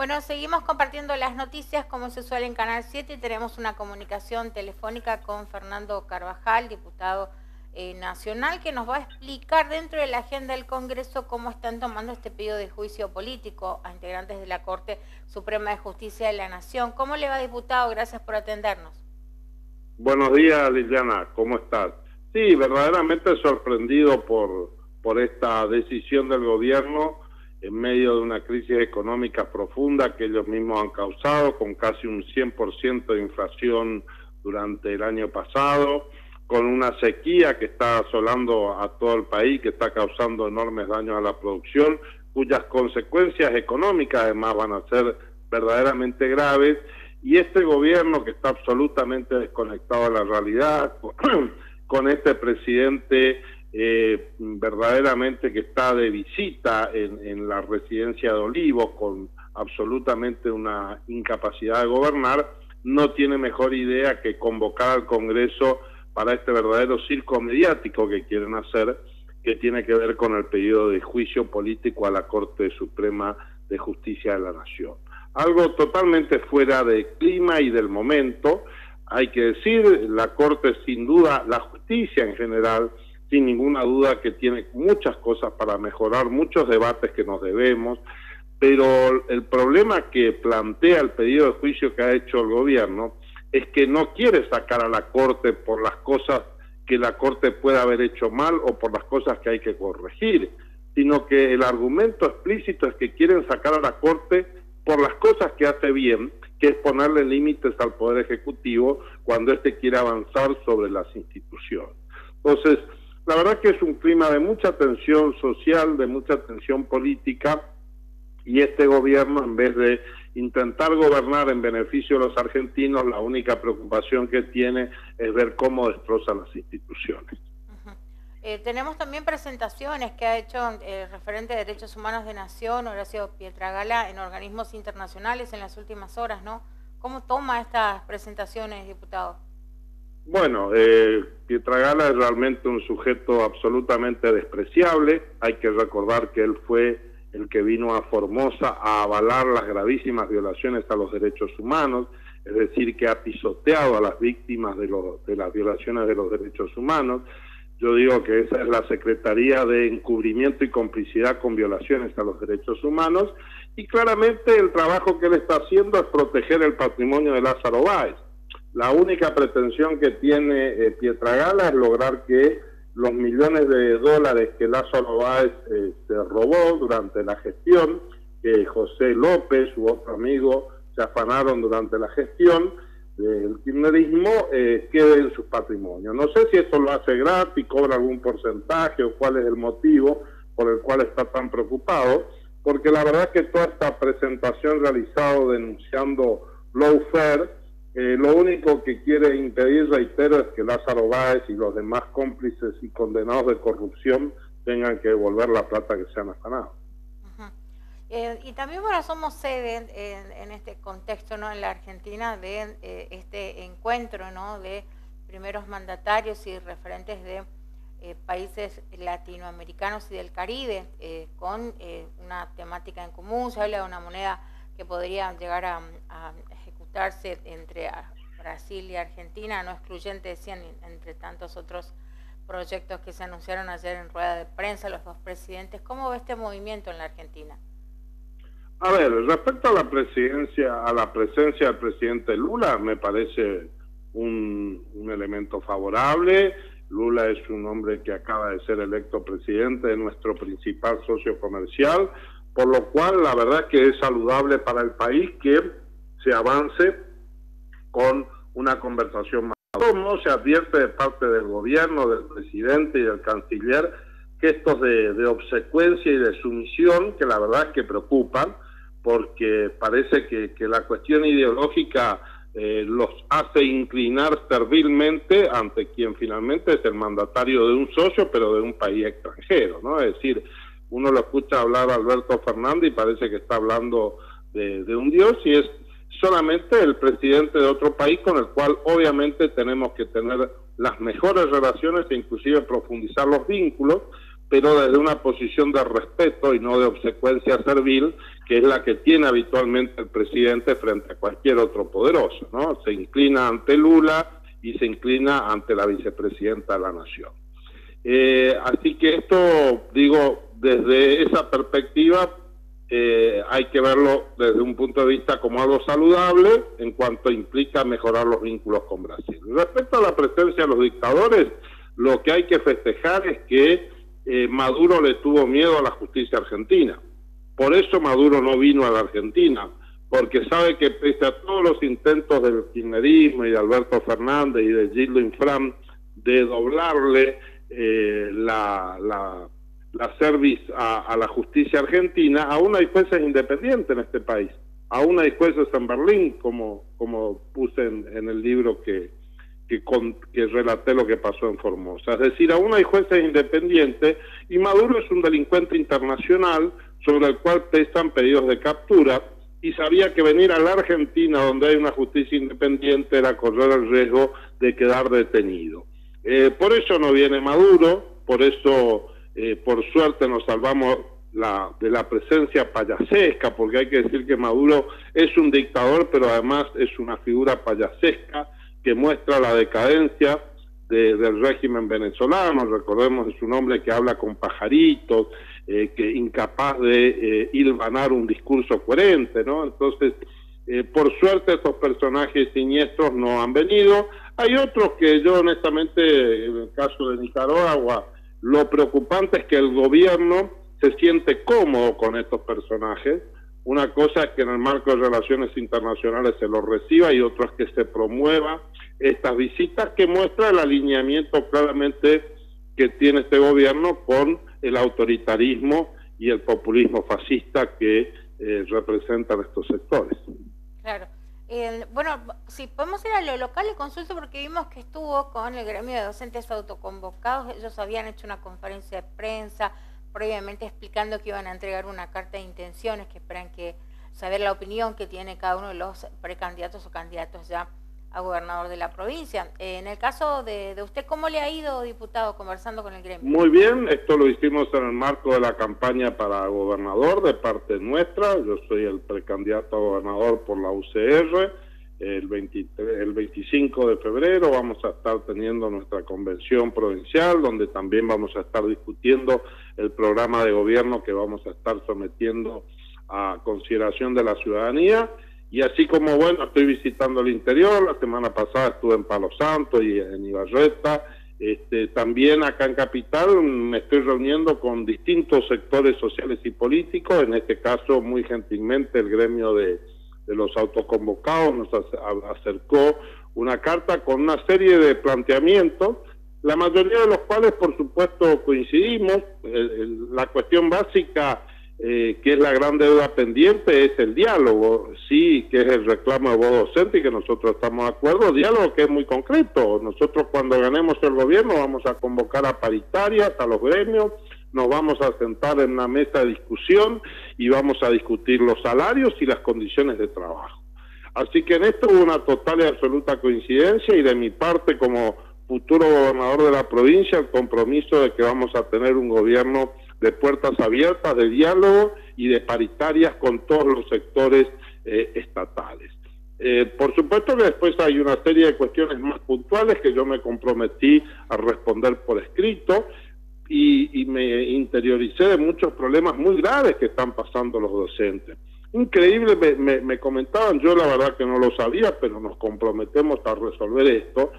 Bueno, seguimos compartiendo las noticias como se suele en Canal 7 y tenemos una comunicación telefónica con Fernando Carvajal, diputado eh, nacional, que nos va a explicar dentro de la agenda del Congreso cómo están tomando este pedido de juicio político a integrantes de la Corte Suprema de Justicia de la Nación. ¿Cómo le va, diputado? Gracias por atendernos. Buenos días, Liliana. ¿Cómo estás? Sí, verdaderamente sorprendido por, por esta decisión del gobierno en medio de una crisis económica profunda que ellos mismos han causado, con casi un 100% de inflación durante el año pasado, con una sequía que está asolando a todo el país, que está causando enormes daños a la producción, cuyas consecuencias económicas además van a ser verdaderamente graves, y este gobierno que está absolutamente desconectado de la realidad, con este presidente eh, verdaderamente que está de visita en, la residencia de Olivos con absolutamente una incapacidad de gobernar, no tiene mejor idea que convocar al Congreso para este verdadero circo mediático que quieren hacer, que tiene que ver con el pedido de juicio político a la Corte Suprema de Justicia de la Nación. Algo totalmente fuera de clima y del momento, hay que decir, la Corte sin duda, la justicia en general, sin ninguna duda que tiene muchas cosas para mejorar, muchos debates que nos debemos, pero el problema que plantea el pedido de juicio que ha hecho el gobierno es que no quiere sacar a la Corte por las cosas que la Corte puede haber hecho mal o por las cosas que hay que corregir, sino que el argumento explícito es que quieren sacar a la Corte por las cosas que hace bien, que es ponerle límites al Poder Ejecutivo cuando éste quiere avanzar sobre las instituciones. Entonces, la verdad que es un clima de mucha tensión social, de mucha tensión política, y este gobierno, en vez de intentar gobernar en beneficio de los argentinos, la única preocupación que tiene es ver cómo destroza las instituciones. Eh, tenemos también presentaciones que ha hecho el referente de Derechos Humanos de Nación, Horacio Pietragala, en organismos internacionales en las últimas horas, ¿no? ¿Cómo toma estas presentaciones, diputado? Bueno, eh, Pietragala es realmente un sujeto absolutamente despreciable. Hay que recordar que él fue el que vino a Formosa a avalar las gravísimas violaciones a los derechos humanos, es decir, que ha pisoteado a las víctimas de, de las violaciones de los derechos humanos. Yo digo que esa es la Secretaría de Encubrimiento y Complicidad con Violaciones a los Derechos Humanos y claramente el trabajo que él está haciendo es proteger el patrimonio de Lázaro Báez. La única pretensión que tiene eh, Pietragala es lograr que los millones de dólares que Lázaro Báez eh, se robó durante la gestión, que José López, su otro amigo, se afanaron durante la gestión del kirchnerismo, eh, quede en su patrimonio. No sé si esto lo hace gratis, cobra algún porcentaje o cuál es el motivo por el cual está tan preocupado, porque la verdad es que toda esta presentación realizada denunciando lawfare eh, lo único que quiere impedir, reitero, es que Lázaro Báez y los demás cómplices y condenados de corrupción tengan que devolver la plata que se han afanado. Eh, y también, bueno, somos sede en, este contexto, ¿no? En la Argentina de eh, este encuentro, ¿no? De primeros mandatarios y referentes de países latinoamericanos y del Caribe, con una temática en común, se habla de una moneda que podría llegar a entre Brasil y Argentina, no excluyente, decían, entre tantos otros proyectos que se anunciaron ayer en rueda de prensa los dos presidentes. ¿Cómo ve este movimiento en la Argentina? A ver, respecto a la presidencia, a la presencia del presidente Lula, me parece un elemento favorable. Lula es un hombre que acaba de ser electo presidente de nuestro principal socio comercial, por lo cual la verdad que es saludable para el país que se avance con una conversación más. ¿Cómo se advierte de parte del gobierno, del presidente y del canciller gestos de, de obsecuencia y de sumisión que la verdad es que preocupan, porque parece que, la cuestión ideológica eh, los hace inclinar servilmente ante quien finalmente es el mandatario de un socio, pero de un país extranjero, ¿no? Es decir, uno lo escucha hablar a Alberto Fernández y parece que está hablando de un dios y es solamente el presidente de otro país con el cual obviamente tenemos que tener las mejores relaciones e inclusive profundizar los vínculos, pero desde una posición de respeto y no de obsecuencia servil, que es la que tiene habitualmente el presidente frente a cualquier otro poderoso, ¿no? Se inclina ante Lula y se inclina ante la vicepresidenta de la Nación. Eh, así que esto, digo, desde esa perspectiva, eh, hay que verlo desde un punto de vista como algo saludable en cuanto implica mejorar los vínculos con Brasil. Respecto a la presencia de los dictadores, lo que hay que festejar es que eh, Maduro le tuvo miedo a la justicia argentina. Por eso Maduro no vino a la Argentina, porque sabe que pese a todos los intentos del kirchnerismo y de Alberto Fernández y de Gildo Infram de doblarle eh, la, la, la cerviz a, la justicia argentina, aún hay jueces independientes en este país. Aún hay jueces en Berlín, como, como puse en el libro que, que, con, que relaté lo que pasó en Formosa. Es decir, aún hay jueces independientes y Maduro es un delincuente internacional sobre el cual pesan pedidos de captura y sabía que venir a la Argentina, donde hay una justicia independiente, era correr el riesgo de quedar detenido. Eh, por eso no viene Maduro, por eso, eh, por suerte, nos salvamos la, de la presencia payasesca, porque hay que decir que Maduro es un dictador, pero además es una figura payasesca que muestra la decadencia del régimen venezolano. Recordemos, es un hombre que habla con pajaritos, eh, que incapaz de eh, hilvanar un discurso coherente, ¿no? Entonces, eh, por suerte estos personajes siniestros no han venido. Hay otros que yo honestamente, en el caso de Nicaragua, lo preocupante es que el gobierno se siente cómodo con estos personajes, una cosa es que en el marco de relaciones internacionales se lo reciba y otra es que se promueva estas visitas que muestra el alineamiento claramente que tiene este gobierno con el autoritarismo y el populismo fascista que eh, representan estos sectores. Claro. Bueno, si podemos ir a lo local y consulto porque vimos que estuvo con el gremio de docentes autoconvocados, ellos habían hecho una conferencia de prensa, previamente explicando que iban a entregar una carta de intenciones, que esperan que saber la opinión que tiene cada uno de los precandidatos o candidatos ya a gobernador de la provincia. En el caso de, usted, ¿cómo le ha ido, diputado, conversando con el gremio? Muy bien, esto lo hicimos en el marco de la campaña para gobernador de parte nuestra. Yo soy el precandidato a gobernador por la UCR el, 23, el 25 de febrero vamos a estar teniendo nuestra convención provincial, donde también vamos a estar discutiendo el programa de gobierno que vamos a estar sometiendo a consideración de la ciudadanía. Y así como, bueno, estoy visitando el interior, la semana pasada estuve en Palo Santo y en Ibarreta, este, también acá en Capital me estoy reuniendo con distintos sectores sociales y políticos, en este caso muy gentilmente el gremio de de los autoconvocados nos acercó una carta con una serie de planteamientos, la mayoría de los cuales por supuesto coincidimos. la cuestión básica eh, que es la gran deuda pendiente es el diálogo, sí, que es el reclamo de voz docente y que nosotros estamos de acuerdo, diálogo que es muy concreto. Nosotros cuando ganemos el gobierno vamos a convocar a paritarias, a los gremios, nos vamos a sentar en una mesa de discusión y vamos a discutir los salarios y las condiciones de trabajo. Así que en esto hubo una total y absoluta coincidencia y de mi parte como futuro gobernador de la provincia el compromiso de que vamos a tener un gobierno de puertas abiertas, de diálogo y de paritarias con todos los sectores eh, estatales. Eh, por supuesto que después hay una serie de cuestiones más puntuales que yo me comprometí a responder por escrito y, me interioricé de muchos problemas muy graves que están pasando los docentes. Increíble, me, comentaban, yo la verdad que no lo sabía, pero nos comprometemos a resolver esto,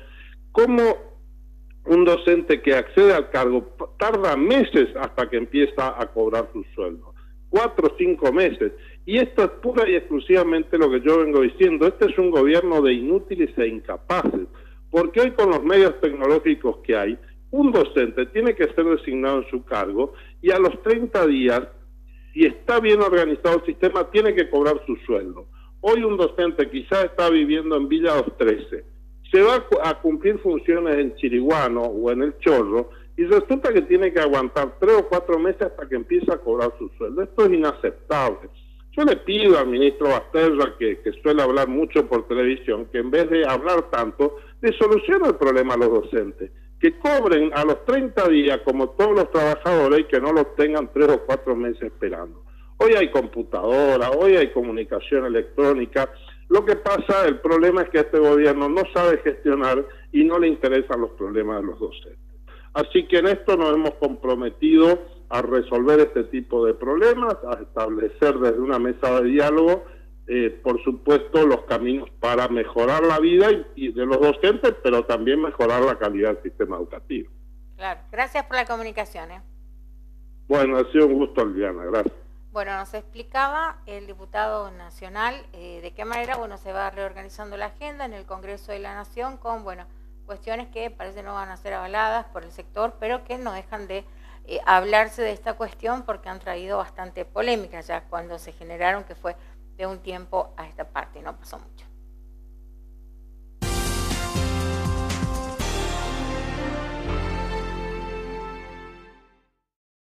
cómo un docente que accede al cargo tarda meses hasta que empieza a cobrar su sueldo, cuatro o cinco meses. Y esto es pura y exclusivamente lo que yo vengo diciendo, este es un gobierno de inútiles e incapaces, porque hoy con los medios tecnológicos que hay, un docente tiene que ser designado en su cargo y a los 30 días, si está bien organizado el sistema, tiene que cobrar su sueldo. Hoy un docente quizá está viviendo en Villa 213, se va a cumplir funciones en Chiriguano o en El Chorro y resulta que tiene que aguantar tres o cuatro meses hasta que empiece a cobrar su sueldo. Esto es inaceptable. Yo le pido al ministro Basterra, que, que suele hablar mucho por televisión, que en vez de hablar tanto, le solucione el problema a los docentes que cobren a los 30 días como todos los trabajadores y que no los tengan tres o cuatro meses esperando. Hoy hay computadora, hoy hay comunicación electrónica. Lo que pasa, el problema es que este gobierno no sabe gestionar y no le interesan los problemas de los docentes. Así que en esto nos hemos comprometido a resolver este tipo de problemas, a establecer desde una mesa de diálogo, eh, por supuesto, los caminos para mejorar la vida y, de los docentes, pero también mejorar la calidad del sistema educativo. Claro, gracias por la comunicación. ¿eh? Bueno, ha sido un gusto, Liliana, gracias. Bueno, nos explicaba el diputado nacional eh, de qué manera bueno se va reorganizando la agenda en el Congreso de la Nación con bueno cuestiones que parece no van a ser avaladas por el sector, pero que no dejan de eh, hablarse de esta cuestión porque han traído bastante polémica ya cuando se generaron, que fue de un tiempo a esta parte, no pasó mucho.